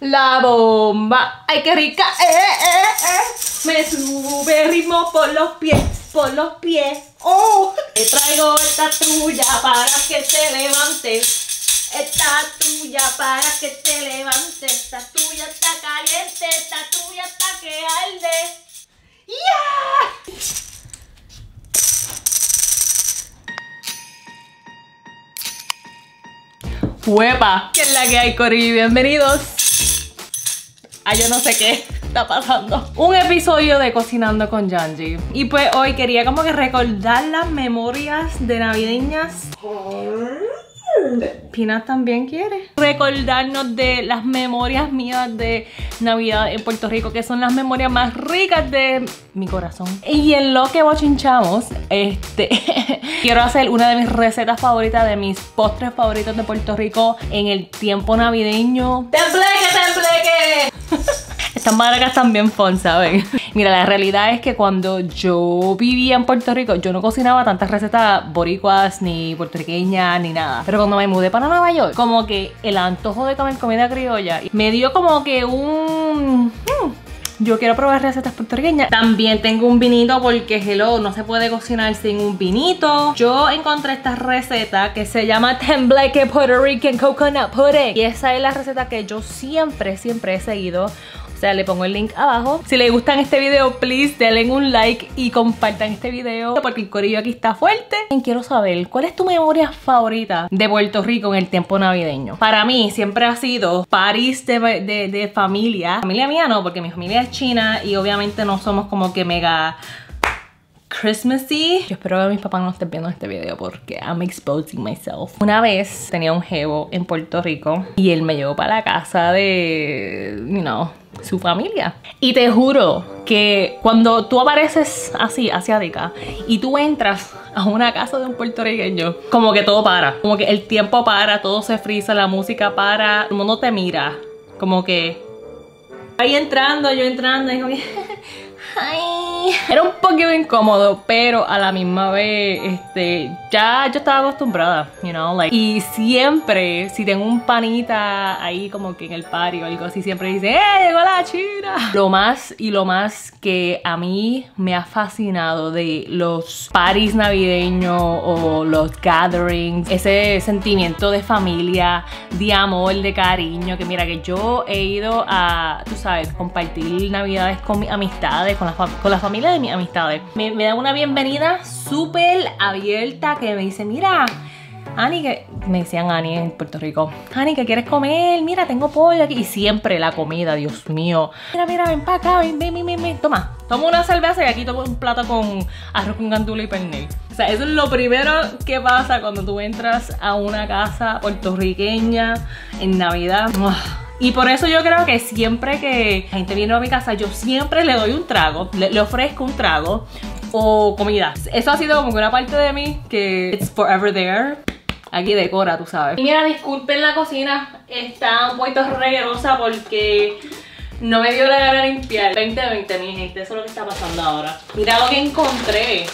La bomba. Ay, qué rica. Eh, eh, eh. Me sube ritmo por los pies, por los pies. Oh, te traigo esta tuya para que te levantes. Esta tuya para que te levantes. Esta tuya está caliente, esta tuya está que arde. ¡Yeah! ¡Huepa! ¿Qué es la que hay, Cori? Bienvenidos a yo no sé qué está pasando. Un episodio de Cocinando con Janji. Y pues hoy quería como que recordar las memorias de navideñas. Pina también quiere recordarnos de las memorias mías de Navidad en Puerto Rico, que son las memorias más ricas de mi corazón. Y en lo que bochinchamos, este, quiero hacer una de mis recetas favoritas, de mis postres favoritos de Puerto Rico en el tiempo navideño. ¡Tembleque, tembleque! Estas maracas bien fun, ¿saben? Mira, la realidad es que cuando yo vivía en Puerto Rico, yo no cocinaba tantas recetas boricuas, ni puertorriqueñas, ni nada. Pero cuando me mudé para Nueva York, como que el antojo de comer comida criolla me dio como que un... Hmm, yo quiero probar recetas puertorriqueñas. También tengo un vinito porque, hello, no se puede cocinar sin un vinito. Yo encontré esta receta que se llama Tembleque Puerto Rican Coconut Pudding. Y esa es la receta que yo siempre, siempre he seguido. O sea, le pongo el link abajo. Si les gustan este video, please denle un like y compartan este video porque el corillo aquí está fuerte. Quiero saber, ¿cuál es tu memoria favorita de Puerto Rico en el tiempo navideño? Para mí siempre ha sido París de, de familia. Familia mía no, porque mi familia es china y obviamente no somos como que mega Christmassy. Yo espero que mis papás no estén viendo este video porque I'm exposing myself. Una vez tenía un jevo en Puerto Rico y él me llevó para la casa de, you know, su familia. Y te juro que cuando tú apareces así, asiática, y tú entras a una casa de un puertorriqueño, como que todo para. Como que el tiempo para, todo se frisa, la música para, el mundo te mira. Como que ahí entrando, yo entrando, y como que Ay. Era un poquito incómodo, pero a la misma vez, este, ya yo estaba acostumbrada, you know, like, y siempre, si tengo un panita ahí como que en el party o algo así, siempre dice, ¡eh, llegó la china! Lo más y lo más que a mí me ha fascinado de los parties navideños o los gatherings, ese sentimiento de familia, de amor, de cariño, que mira que yo he ido a, tú sabes, compartir navidades con mis amistades, con la, con la familia de mis amistades. Me, dan una bienvenida súper abierta que me dice, mira, Ani, que me decían Ani en Puerto Rico, Ani, ¿qué quieres comer? Mira, tengo pollo aquí. Y siempre la comida, Dios mío. Mira, mira, ven para acá, ven, ven, ven, ven. Toma, toma una cerveza y aquí tomo un plato con arroz con gandula y pernil. O sea, eso es lo primero que pasa cuando tú entras a una casa puertorriqueña en Navidad. Y por eso yo creo que siempre que la gente viene a mi casa, yo siempre le doy un trago, le, ofrezco un trago o comida. Eso ha sido como una parte de mí que it's forever there. Aquí decora, tú sabes. Y mira, disculpen la cocina, está un poquito reguerosa porque no me dio la gana de limpiar. 20-20, mi gente, eso es lo que está pasando ahora. Mira lo que encontré.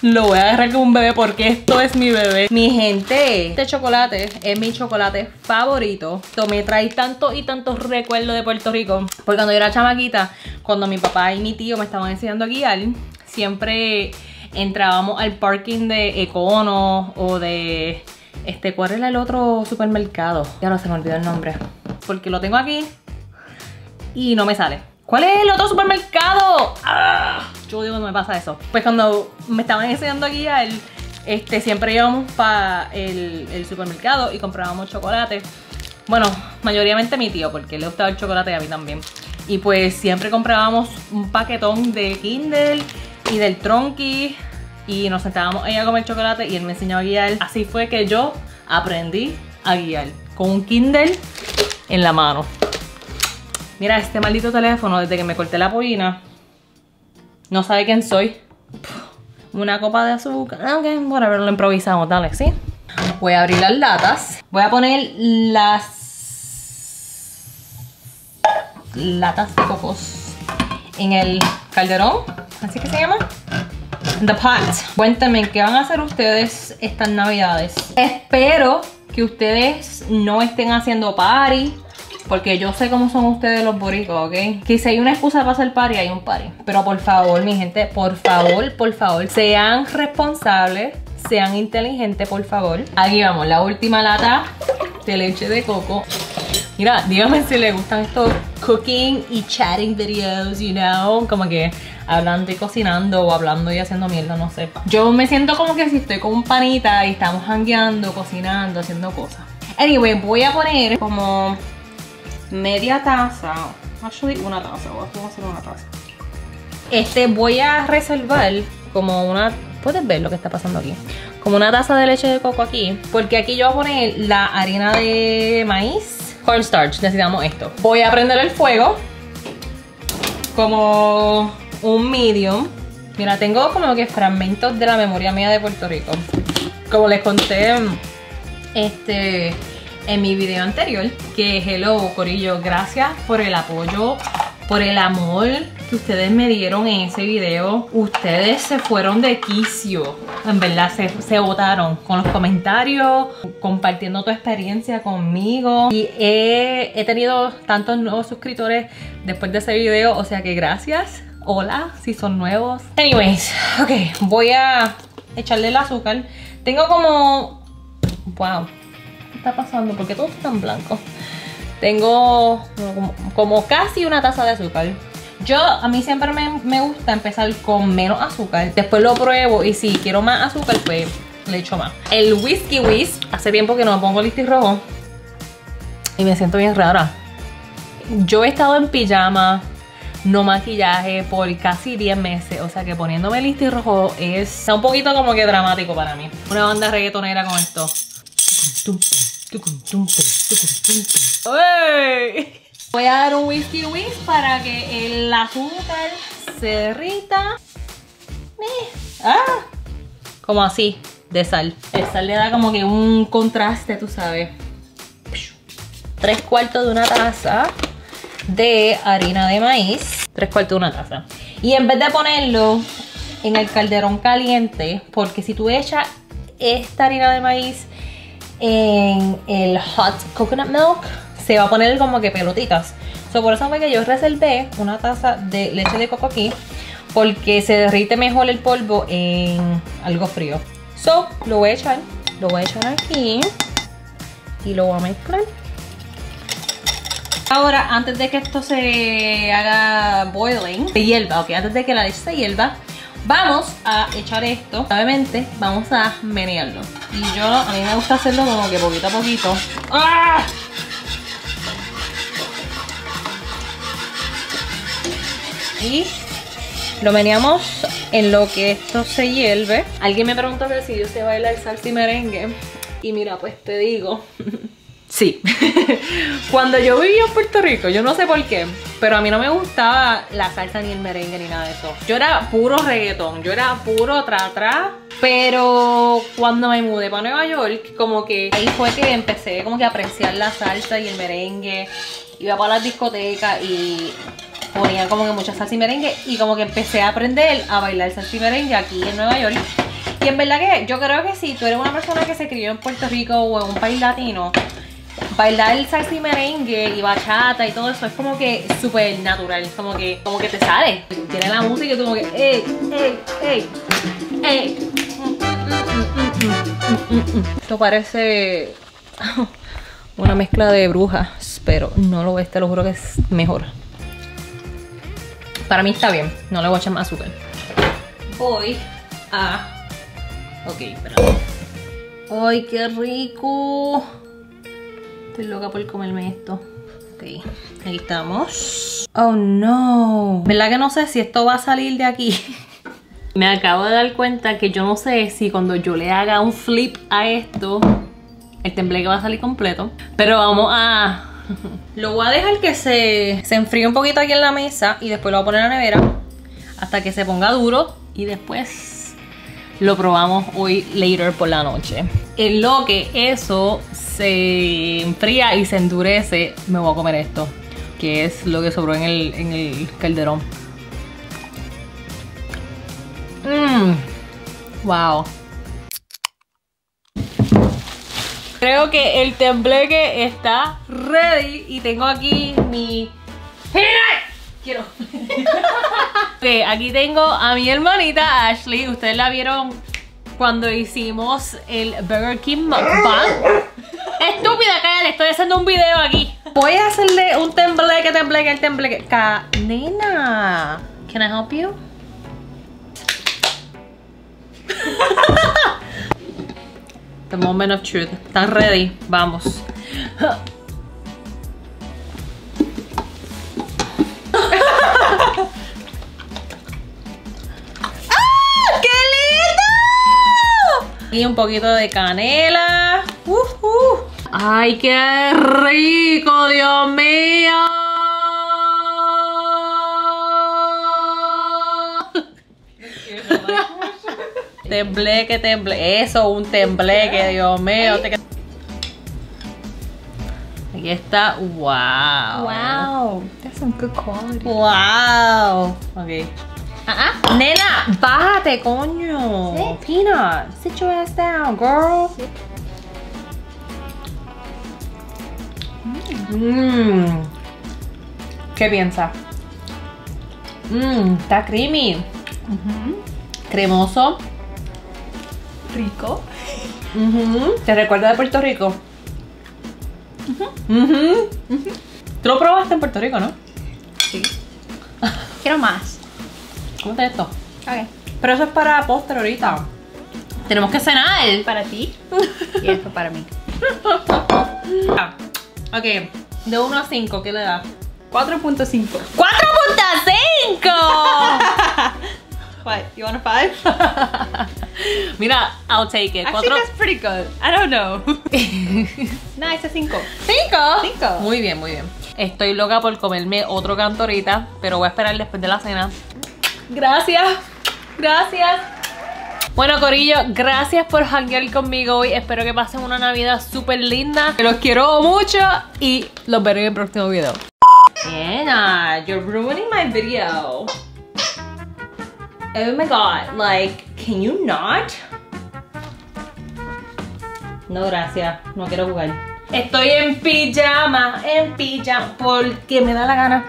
Lo voy a agarrar como un bebé porque esto es mi bebé. Mi gente, este chocolate es mi chocolate favorito. Esto me trae tantos y tantos recuerdos de Puerto Rico. Porque cuando yo era chamaquita, cuando mi papá y mi tío me estaban enseñando a guiar, siempre entrábamos al parking de Econo o de... Este, ¿cuál era el otro supermercado? Ya no se me olvidó el nombre. Porque lo tengo aquí y no me sale. ¿Cuál es el otro supermercado? ¡Ah! Yo digo, no me pasa eso. Pues cuando me estaban enseñando a guiar, este, siempre íbamos para el, supermercado y comprábamos chocolate. Bueno, mayoritariamente mi tío, porque le gustaba el chocolate y a mí también. Y pues siempre comprábamos un paquetón de Kindle y del Tronky. Y nos sentábamos ahí a comer chocolate y él me enseñó a guiar. Así fue que yo aprendí a guiar. Con un Kindle en la mano. Mira, este maldito teléfono, desde que me corté la pollina, no sabe quién soy. Una copa de azúcar. Ok, bueno, lo improvisamos, dale, ¿sí? Voy a abrir las latas. Voy a poner las latas de cocos en el calderón. Así que se llama. The Pot. Cuéntenme qué van a hacer ustedes estas navidades. Espero que ustedes no estén haciendo party Porque yo sé cómo son ustedes los boricos, ¿ok? Que si hay una excusa para hacer party, hay un party. Pero por favor, mi gente, por favor, por favor, sean responsables, sean inteligentes, por favor. Aquí vamos, la última lata de leche de coco. Mira, díganme si les gustan estos cooking y chatting videos, you know, como que hablando y cocinando o hablando y haciendo mierda, no sé. Yo me siento como que si estoy con un panita y estamos hangueando, cocinando, haciendo cosas. Anyway, voy a poner como media taza, actually una taza, voy a hacer una taza. Este voy a reservar como una, puedes ver lo que está pasando aquí, como una taza de leche de coco aquí, porque aquí yo voy a poner la harina de maíz, cornstarch, necesitamos esto. Voy a prender el fuego, como un medium. Mira, tengo como que fragmentos de la memoria mía de Puerto Rico. Como les conté, este en mi video anterior que hello Corillo, gracias por el apoyo, por el amor que ustedes me dieron en ese video. Ustedes se fueron de quicio, en verdad se, se votaron con los comentarios, compartiendo tu experiencia conmigo. Y he, he tenido tantos nuevos suscriptores después de ese video, o sea que gracias. Hola, si son nuevos. Anyways, ok, voy a echarle el azúcar. Tengo como... Wow, está pasando? Porque todo está tan blanco. Tengo como, casi una taza de azúcar. Yo, a mí siempre me, gusta empezar con menos azúcar. Después lo pruebo y si quiero más azúcar, pues le echo más. El Whisky Whisk, hace tiempo que no me pongo listis rojo. Y me siento bien rara. Yo he estado en pijama, no maquillaje por casi 10 meses. O sea que poniéndome listis rojo es un poquito como que dramático para mí. Una banda reggaetonera con esto. Voy a dar un whisky whisk para que el azúcar se derrita. Ah, como así, de sal. El sal le da como que un contraste, tú sabes. Tres cuartos de una taza de harina de maíz. Tres cuartos de una taza. Y en vez de ponerlo en el calderón caliente, porque si tú echas esta harina de maíz en el hot coconut milk se va a poner como que pelotitas. So, por eso fue que yo reservé una taza de leche de coco aquí porque se derrite mejor el polvo en algo frío. So, lo voy a echar, lo voy a echar aquí y lo voy a mezclar. Ahora, antes de que esto se haga boiling, se hierva, ok, antes de que la leche se hierva, Vamos a echar esto. Obviamente vamos a menearlo. Y yo, a mí me gusta hacerlo como que poquito a poquito. ¡Ah! Y lo meneamos en lo que esto se hierve. Alguien me preguntó si yo sé bailar salsa y merengue. Y mira, pues te digo... Sí. Cuando yo vivía en Puerto Rico, yo no sé por qué, pero a mí no me gustaba la salsa ni el merengue ni nada de eso. Yo era puro reggaetón, yo era puro tra tra. Pero cuando me mudé para Nueva York, como que ahí fue que empecé como que a apreciar la salsa y el merengue. Iba para las discotecas y ponía como que mucha salsa y merengue y como que empecé a aprender a bailar salsa y merengue aquí en Nueva York. Y en verdad que yo creo que si tú eres una persona que se crió en Puerto Rico o en un país latino, bailar el salsa y merengue y bachata y todo eso es como que súper natural, como que, como que te sale. Tiene la música y tú como que, ey, ey, ey, ey. Esto parece una mezcla de brujas, pero no lo es, te lo juro que es mejor. Para mí está bien, no le voy a echar más azúcar. Voy a... Ok, espera. ¡Ay, qué rico! Estoy loca por comerme esto. Ok, ahí estamos. Oh no. ¿Verdad que no sé si esto va a salir de aquí? Me acabo de dar cuenta que yo no sé si cuando yo le haga un flip a esto, el tembleque va a salir completo. Pero vamos a... Lo voy a dejar que se, se enfríe un poquito aquí en la mesa y después lo voy a poner en la nevera hasta que se ponga duro y después lo probamos hoy later por la noche. En lo que eso se enfría y se endurece, me voy a comer esto, que es lo que sobró en el, calderón. Mmm, wow. Creo que el tembleque está ready y tengo aquí mi... Quiero. ok, aquí tengo a mi hermanita Ashley. Ustedes la vieron cuando hicimos el Burger King Mukbang. Estúpida, cállate, estoy haciendo un video aquí. Voy a hacerle un tembleque, tembleque, tembleque. Nena, can I help you? The moment of truth. ¿Están ready? Vamos. ¡Ah! ¡Qué lindo! Y un poquito de canela. Uh, uh. ¡Ay, qué rico, Dios mío! Tembleque, tembleque. Eso, un tembleque, Dios mío. Aquí está. Wow. Wow, that's some good quality. Wow. Ok. Ah, Nena, bájate, coño. Peanut, sit your ass down, girl. Mmm. ¿Qué piensa? Mmm, está creamy. Cremoso. rico. Ujú. ¿Te recuerda de Puerto Rico? Ujú. Tú lo probaste en Puerto Rico, ¿no? Sí. Quiero más. ¿Cómo está esto? Ok. Pero eso es para postre ahorita. Tenemos que cenar. Para ti. y esto para mí. Ok, de 1 a 5, ¿qué le das? 4.5. ¡4.5! What? You want a 5? Mira, I'll take it. Actually, that's pretty good. I don't know. a 5. ¿Cinco? Cinco. Muy bien, muy bien. Estoy loca por comerme otro canto ahorita, pero voy a esperar después de la cena. Gracias. Gracias. Bueno, Corillo, gracias por hanguear conmigo hoy. Espero que pasen una Navidad súper linda. Los quiero mucho y los veré en el próximo video. Anna, you're ruining my video. Oh my god, like, can you not? No, gracias. No quiero jugar. Estoy en pijama, en pijama, porque me da la gana.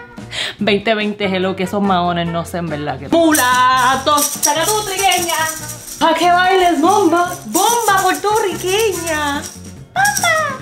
2020, hello, que esos maones no sé en verdad que. ¡Mulatos! ¡Saca tu trigueña! ¡A que bailes bomba! ¡Bomba puertorriqueña! ¡Bomba!